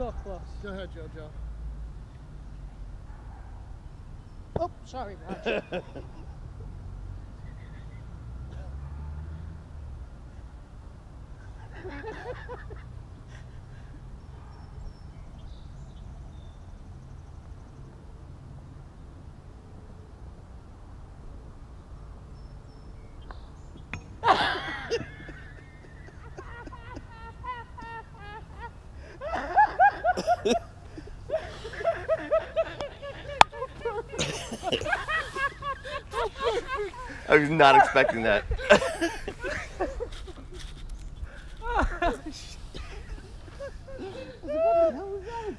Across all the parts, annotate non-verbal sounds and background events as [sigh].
so close. Go ahead, JoJo. Oh, sorry, Roger. [laughs] [laughs] I was not expecting that.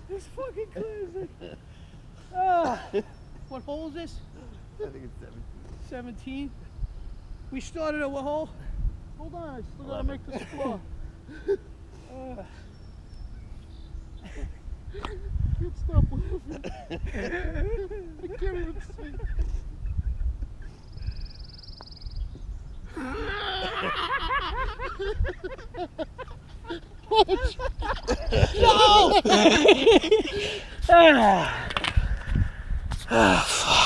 It's fucking crazy. What hole is this? I think it's seven. 17. We started at what hole? Hold on, I still gotta make this score. Uh, [laughs] Can't stop. I can't even see. [laughs] ah. Ah, fuck.